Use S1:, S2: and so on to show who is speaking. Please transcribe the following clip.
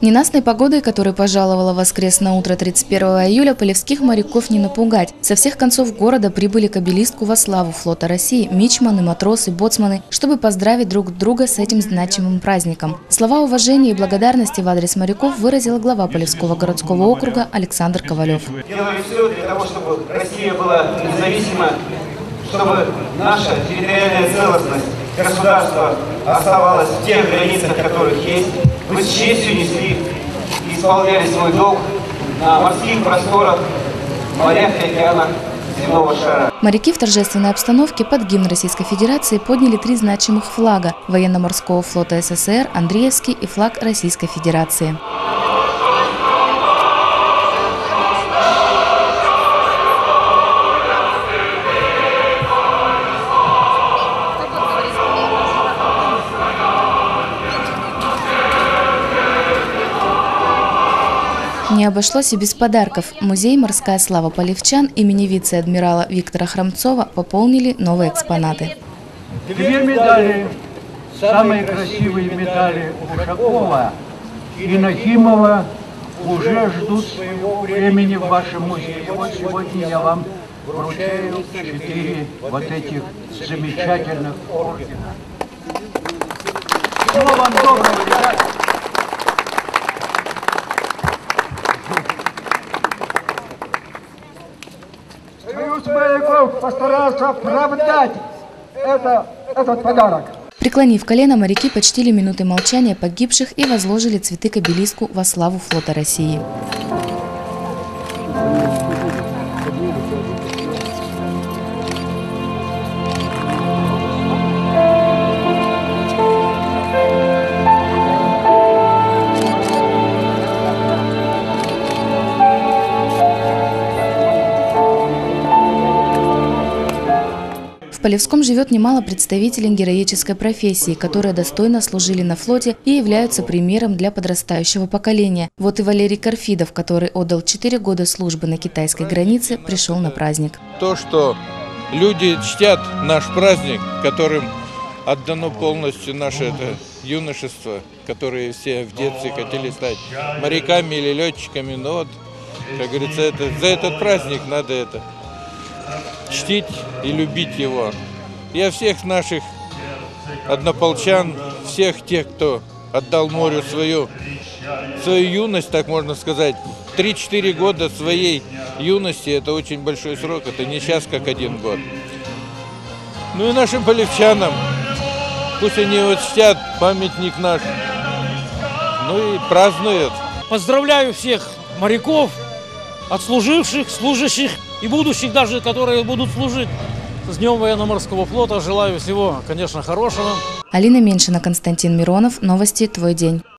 S1: Ненастной погодой, которая пожаловала воскресное утро 31 июля, полевских моряков не напугать. Со всех концов города прибыли к обелиску во славу флота России, мичманы, матросы, боцманы, чтобы поздравить друг друга с этим значимым праздником. Слова уважения и благодарности в адрес моряков выразил глава Полевского городского округа Александр Ковалев.
S2: Делаю все для того, чтобы Россия была независима, чтобы наша территориальная целостность государства оставалась в тех границах, которых есть. Вы с честью несли и исполняли свой долг на морских просторах, морях и океанах земного шара.
S1: Моряки в торжественной обстановке под гимн Российской Федерации подняли три значимых флага – военно-морского флота СССР, Андреевский и флаг Российской Федерации. Не обошлось и без подарков. Музей «Морская слава полевчан» имени вице-адмирала Виктора Храмцова пополнили новые экспонаты.
S3: Две медали, самые красивые медали Ушакова и Нахимова уже ждут своего времени в вашем музее. Вот сегодня я вам вручаю четыре вот этих замечательных ордена. Всего вам доброго, ребята! Союз моряков постарался оправдать это, этот подарок.
S1: Преклонив колено, моряки почтили минуты молчания погибших и возложили цветы к во славу флота России. В Полевском живет немало представителей героической профессии, которые достойно служили на флоте и являются примером для подрастающего поколения. Вот и Валерий Карфидов, который отдал 4 года службы на китайской границе, пришел на праздник.
S4: То, что люди чтят наш праздник, которым отдано полностью наше это юношество, которые все в детстве хотели стать моряками или летчиками, но вот, как говорится, это, за этот праздник надо это чтить и любить его. Я всех наших однополчан, всех тех, кто отдал морю свою, свою юность, так можно сказать, 3-4 года своей юности, это очень большой срок, это не сейчас как один год. Ну и нашим полевчанам, пусть они вот чтят памятник наш, ну и празднуют.
S5: Поздравляю всех моряков, отслуживших, служащих и будущих даже, которые будут служить. С Днем военно-морского флота желаю всего, конечно, хорошего.
S1: Алина Меньшина, Константин Миронов. Новости «Твой день».